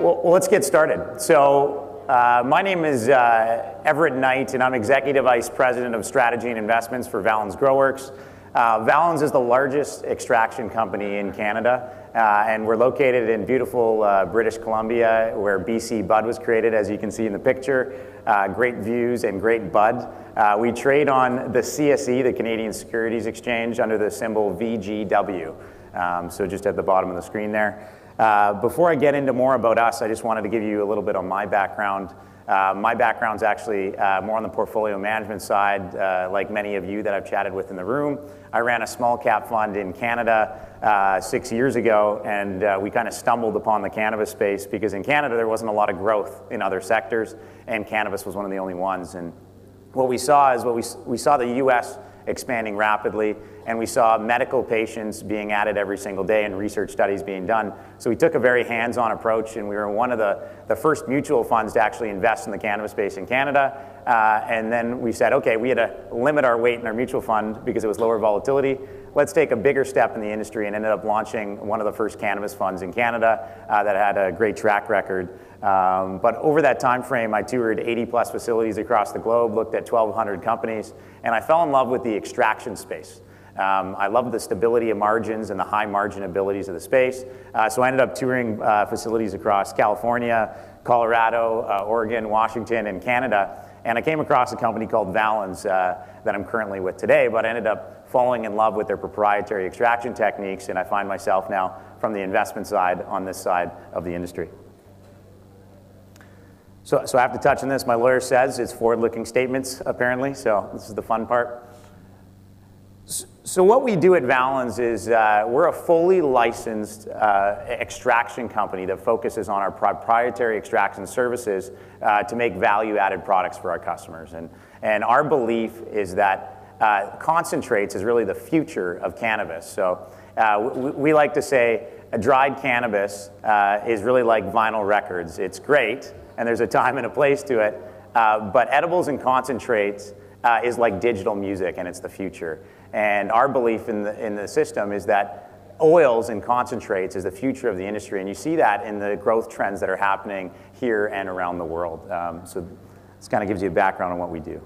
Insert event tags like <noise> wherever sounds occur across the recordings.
Well, let's get started. So, uh, my name is uh, Everett Knight, and I'm Executive Vice President of Strategy and Investments for Valens GroWorks. Uh, Valens is the largest extraction company in Canada, uh, and we're located in beautiful uh, British Columbia, where BC Bud was created, as you can see in the picture. Uh, great views and great bud. We trade on the CSE, the Canadian Securities Exchange, under the symbol VGW. Um, so just at the bottom of the screen there. Uh, before I get into more about us, I just wanted to give you a little bit on my background. Uh, my background's actually uh, more on the portfolio management side, uh, like many of you that I've chatted with in the room. I ran a small cap fund in Canada uh, six years ago, and uh, we kind of stumbled upon the cannabis space because in Canada there wasn't a lot of growth in other sectors, and cannabis was one of the only ones. And what we saw is what we, we saw the US expanding rapidly, and we saw medical patients being added every single day and research studies being done. So we took a very hands-on approach, and we were one of the, the first mutual funds to actually invest in the cannabis space in Canada. Uh, and then we said, okay, we had to limit our weight in our mutual fund because it was lower volatility. Let's take a bigger step in the industry and ended up launching one of the first cannabis funds in Canada uh, that had a great track record. Um, but over that time frame, I toured 80 plus facilities across the globe, looked at 1,200 companies, and I fell in love with the extraction space. Um, I love the stability of margins and the high margin abilities of the space. Uh, so I ended up touring uh, facilities across California, Colorado, uh, Oregon, Washington, and Canada. And I came across a company called Valens uh, that I'm currently with today, but I ended up falling in love with their proprietary extraction techniques, and I find myself now from the investment side on this side of the industry. So, so I have to touch on this. My lawyer says it's forward-looking statements, apparently, so this is the fun part. So what we do at Valens is uh, we're a fully licensed uh, extraction company that focuses on our proprietary extraction services uh, to make value-added products for our customers. And, and our belief is that uh, concentrates is really the future of cannabis. So uh, we, we, like to say a dried cannabis uh, is really like vinyl records. It's great, and there's a time and a place to it. Uh, but edibles and concentrates uh, is like digital music, and it's the future. And our belief in the, in the system is that oils and concentrates is the future of the industry, and you see that in the growth trends that are happening here and around the world. Um, so this kind of gives you a background on what we do.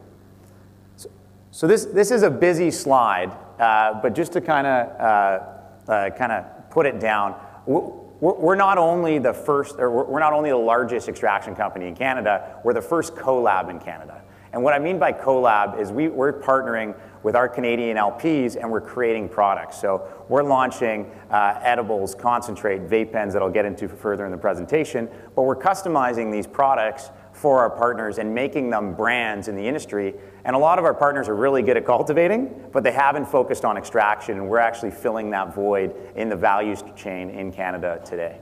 So, so this, this is a busy slide, uh, but just to kind of uh, uh, kind of put it down, we're not only the first, or we're not only the largest extraction company in Canada, we're the first collab in Canada. And what I mean by collab is we, we're partnering with our Canadian LPs and we're creating products. So we're launching uh, edibles, concentrate, vape pens that I'll get into further in the presentation, but we're customizing these products for our partners and making them brands in the industry. And a lot of our partners are really good at cultivating, but they haven't focused on extraction, and we're actually filling that void in the value chain in Canada today.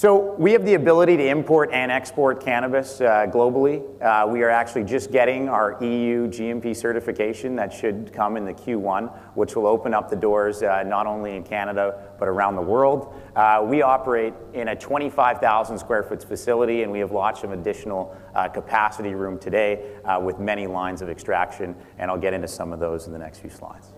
So we have the ability to import and export cannabis uh, globally. Uh, we are actually just getting our EU GMP certification that should come in the Q1, which will open up the doors uh, not only in Canada but around the world. Uh, we operate in a 25,000 square foot facility and we have lots of additional uh, capacity room today uh, with many lines of extraction and I'll get into some of those in the next few slides.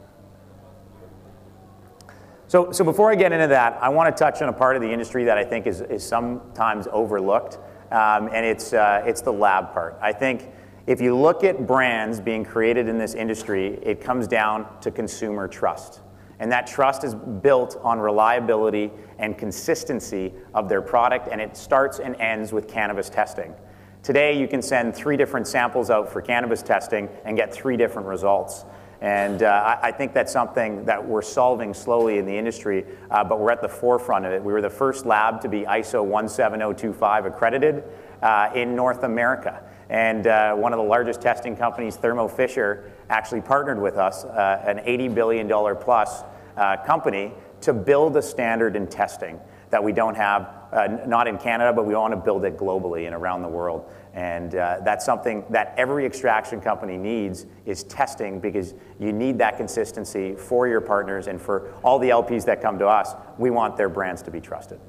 So, so before I get into that, I want to touch on a part of the industry that I think is, is sometimes overlooked, um, and it's, uh, it's the lab part. I think if you look at brands being created in this industry, it comes down to consumer trust. And that trust is built on reliability and consistency of their product, and it starts and ends with cannabis testing. Today, you can send three different samples out for cannabis testing and get three different results. And uh, I, think that's something that we're solving slowly in the industry, uh, but we're at the forefront of it. We were the first lab to be ISO 17025 accredited uh, in North America. And uh, one of the largest testing companies, Thermo Fisher, actually partnered with us, uh, an $80 billion plus uh, company, to build a standard in testing that we don't have, not in Canada, but we want to build it globally and around the world. And uh, that's something that every extraction company needs is testing because you need that consistency for your partners and for all the LPs that come to us. We want their brands to be trusted.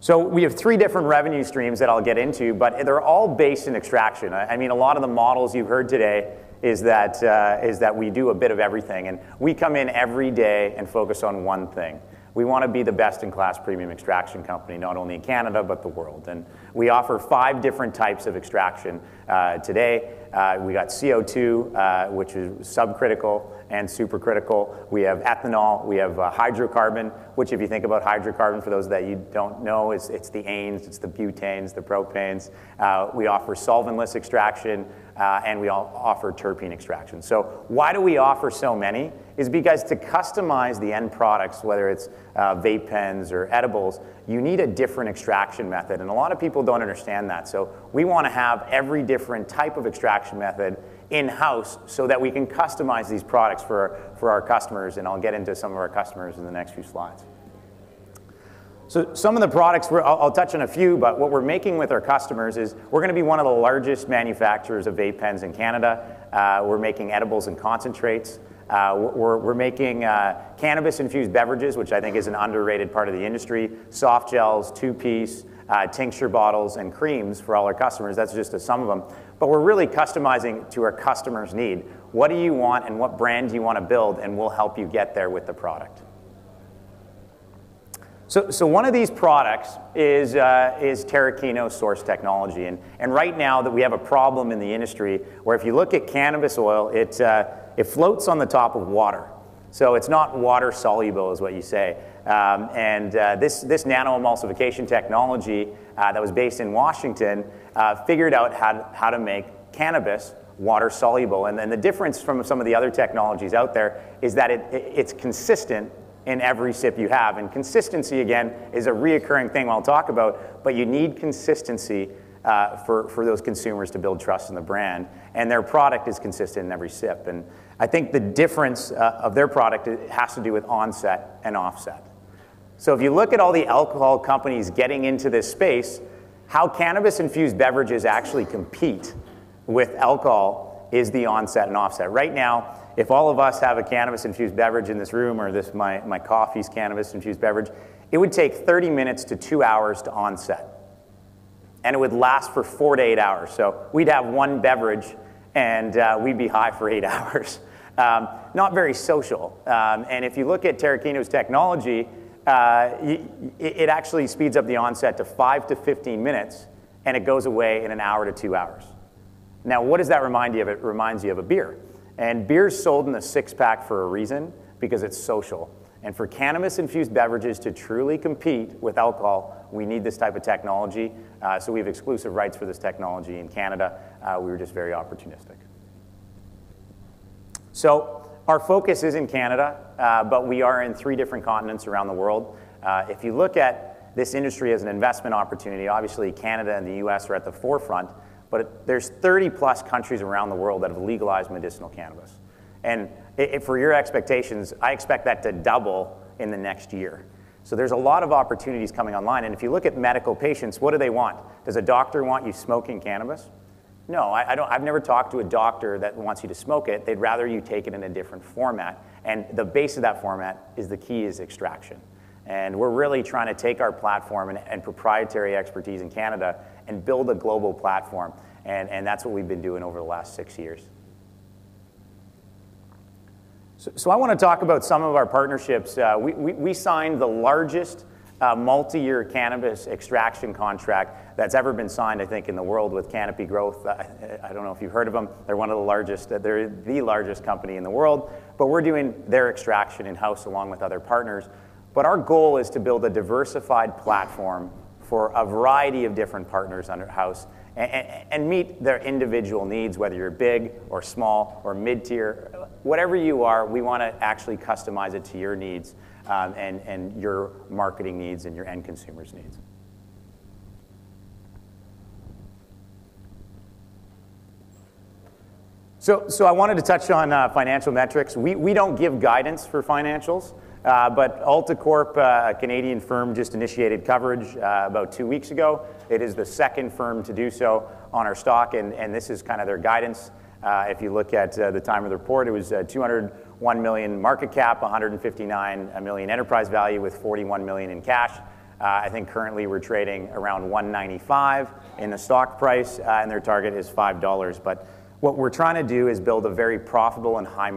So we have three different revenue streams that I'll get into, but they're all based in extraction. I mean, a lot of the models you've heard today is that, uh, is that we do a bit of everything. And we come in every day and focus on one thing. We want to be the best in class premium extraction company, not only in Canada, but the world. And we offer five different types of extraction uh, today. Uh, we got CO2, uh, which is subcritical and supercritical. We have ethanol. We have uh, hydrocarbon, which, if you think about hydrocarbon, for those that you don't know, is it's the anes, it's the butanes, the propanes. Uh, we offer solventless extraction, uh, and we all offer terpene extraction. So, why do we offer so many? Is because to customize the end products, whether it's uh, vape pens or edibles, you need a different extraction method. And a lot of people don't understand that. So, we want to have every different type of extraction method in house so that we can customize these products for, for our customers. And I'll get into some of our customers in the next few slides. So some of the products, I'll, I'll, touch on a few, but what we're making with our customers is we're going to be one of the largest manufacturers of vape pens in Canada. Uh, we're making edibles and concentrates. Uh, we're, we're, making uh, cannabis-infused beverages, which I think is an underrated part of the industry, soft gels, two-piece, uh, tincture bottles, and creams for all our customers. That's just a, some of them. But we're really customizing to our customers' need. What do you want and what brand do you want to build, and we'll help you get there with the product. So, so one of these products is, uh, is TerraKino source technology. And, and right now that we have a problem in the industry where if you look at cannabis oil, it, uh, it floats on the top of water. So it's not water soluble is what you say. Um, and uh, this, this nano-emulsification technology uh, that was based in Washington uh, figured out how to, how to make cannabis water soluble. And then the difference from some of the other technologies out there is that it, it, it's consistent in every sip you have. And consistency, again, is a reoccurring thing I'll talk about, but you need consistency uh, for, for those consumers to build trust in the brand. And their product is consistent in every sip. And I think the difference uh, of their product has to do with onset and offset. So if you look at all the alcohol companies getting into this space, how cannabis infused beverages actually compete with alcohol is the onset and offset. Right now, if all of us have a cannabis infused beverage in this room, or this my, my coffee's cannabis infused beverage, it would take 30 minutes to two hours to onset. And it would last for four to eight hours. So we'd have one beverage and uh, we'd be high for eight <laughs> hours. Um, not very social. Um, and if you look at TerraKino's technology, uh, it actually speeds up the onset to 5 to 15 minutes, and it goes away in an hour to two hours. Now, what does that remind you of? It reminds you of a beer. And beer's sold in a six pack for a reason because it's social. And for cannabis infused beverages to truly compete with alcohol, we need this type of technology. Uh, so we have exclusive rights for this technology in Canada. Uh, we were just very opportunistic. So our focus is in Canada, uh, but we are in three different continents around the world. Uh, if you look at this industry as an investment opportunity, obviously Canada and the US are at the forefront. But there's 30 plus countries around the world that have legalized medicinal cannabis. And it, for your expectations, I expect that to double in the next year. So there's a lot of opportunities coming online. And if you look at medical patients, what do they want? Does a doctor want you smoking cannabis? No, I, I don't, I've never talked to a doctor that wants you to smoke it. They'd rather you take it in a different format. And the base of that format is the key is extraction. And we're really trying to take our platform and, and proprietary expertise in Canada and build a global platform. And, and that's what we've been doing over the last six years. So, so I want to talk about some of our partnerships. Uh, we, we, we, signed the largest uh, multi year cannabis extraction contract that's ever been signed, I think, in the world with Canopy Growth. I, don't know if you've heard of them. They're one of the largest, they're the largest company in the world, but we're doing their extraction in house along with other partners. But our goal is to build a diversified platform for a variety of different partners under house and, and, and meet their individual needs, whether you're big or small or mid tier. Whatever you are, we want to actually customize it to your needs um, and, and your marketing needs and your end consumers' needs. So, so I wanted to touch on uh, financial metrics. We, we don't give guidance for financials. Uh, but AltaCorp, uh, a Canadian firm, just initiated coverage uh, about two weeks ago. It is the second firm to do so on our stock, and, and this is kind of their guidance. Uh, if you look at uh, the time of the report, it was uh, 201 million market cap, 159 million enterprise value, with 41 million in cash. I think currently we're trading around 195 in the stock price, and their target is five dollars. But What we're trying to do is build a very profitable and high